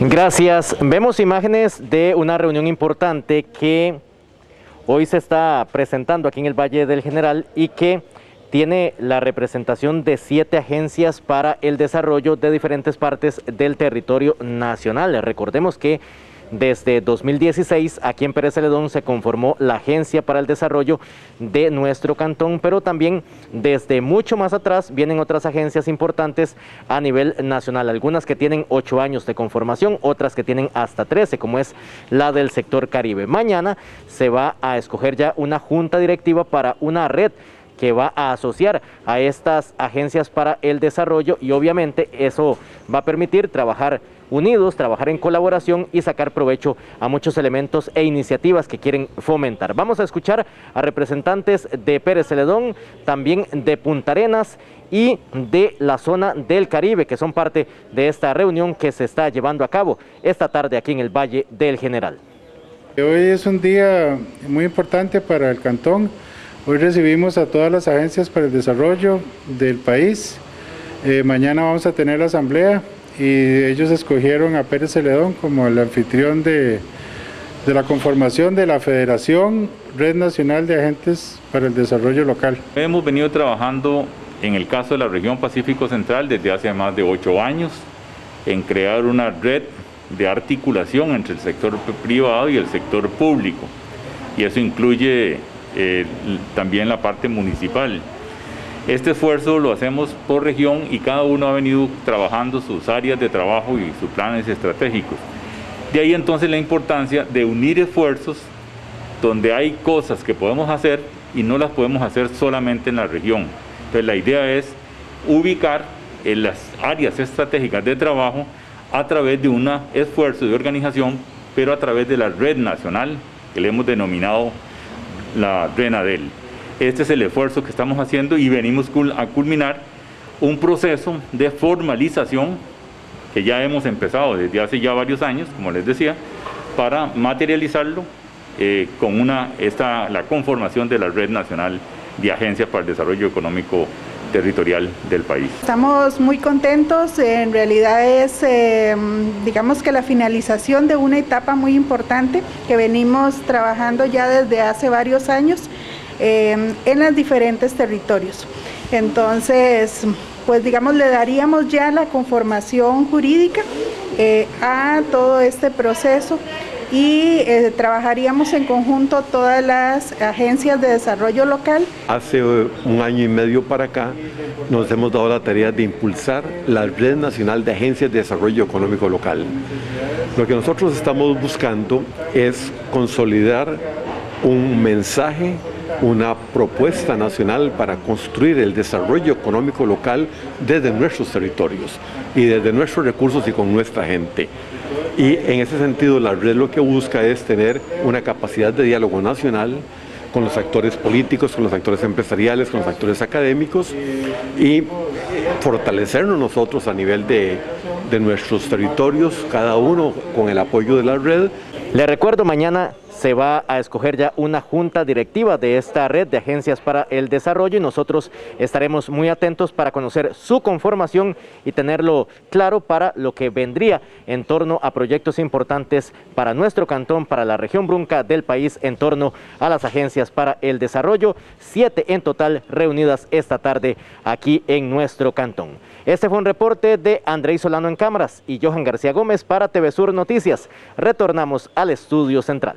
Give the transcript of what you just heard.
Gracias. Vemos imágenes de una reunión importante que hoy se está presentando aquí en el Valle del General y que tiene la representación de siete agencias para el desarrollo de diferentes partes del territorio nacional. Recordemos que desde 2016, aquí en Pérez Celedón se conformó la Agencia para el Desarrollo de nuestro cantón, pero también desde mucho más atrás vienen otras agencias importantes a nivel nacional, algunas que tienen ocho años de conformación, otras que tienen hasta 13, como es la del sector Caribe. Mañana se va a escoger ya una junta directiva para una red que va a asociar a estas agencias para el desarrollo y obviamente eso va a permitir trabajar unidos, trabajar en colaboración y sacar provecho a muchos elementos e iniciativas que quieren fomentar. Vamos a escuchar a representantes de Pérez Celedón, también de Punta Arenas y de la zona del Caribe, que son parte de esta reunión que se está llevando a cabo esta tarde aquí en el Valle del General. Hoy es un día muy importante para el cantón. Hoy recibimos a todas las agencias para el desarrollo del país. Eh, mañana vamos a tener la asamblea y ellos escogieron a Pérez Celedón como el anfitrión de, de la conformación de la Federación Red Nacional de Agentes para el Desarrollo Local. Hemos venido trabajando en el caso de la región Pacífico Central desde hace más de ocho años en crear una red de articulación entre el sector privado y el sector público. Y eso incluye eh, también la parte municipal. Este esfuerzo lo hacemos por región y cada uno ha venido trabajando sus áreas de trabajo y sus planes estratégicos. De ahí entonces la importancia de unir esfuerzos donde hay cosas que podemos hacer y no las podemos hacer solamente en la región. Entonces la idea es ubicar en las áreas estratégicas de trabajo a través de un esfuerzo de organización, pero a través de la red nacional que le hemos denominado la RENADEL. Este es el esfuerzo que estamos haciendo y venimos a culminar un proceso de formalización que ya hemos empezado desde hace ya varios años, como les decía, para materializarlo eh, con una, esta, la conformación de la Red Nacional de Agencias para el Desarrollo Económico territorial del país. Estamos muy contentos, en realidad es eh, digamos que la finalización de una etapa muy importante que venimos trabajando ya desde hace varios años Em, en los diferentes territorios. Entonces, pues digamos, le daríamos ya la conformación jurídica eh, a todo este proceso y eh, trabajaríamos en conjunto todas las agencias de desarrollo local. Hace eh, un año y medio para acá nos hemos dado la tarea de impulsar la Red Nacional de Agencias de Desarrollo Económico Local. Lo que nosotros estamos buscando es consolidar un mensaje una propuesta nacional para construir el desarrollo económico local desde nuestros territorios y desde nuestros recursos y con nuestra gente. Y en ese sentido la red lo que busca es tener una capacidad de diálogo nacional con los actores políticos, con los actores empresariales, con los actores académicos y fortalecernos nosotros a nivel de, de nuestros territorios, cada uno con el apoyo de la red. Le recuerdo mañana se va a escoger ya una junta directiva de esta red de agencias para el desarrollo y nosotros estaremos muy atentos para conocer su conformación y tenerlo claro para lo que vendría en torno a proyectos importantes para nuestro cantón, para la región brunca del país en torno a las agencias para el desarrollo, siete en total reunidas esta tarde aquí en nuestro cantón. Este fue un reporte de Andrés Solano en cámaras y Johan García Gómez para TV Sur Noticias. Retornamos al estudio central.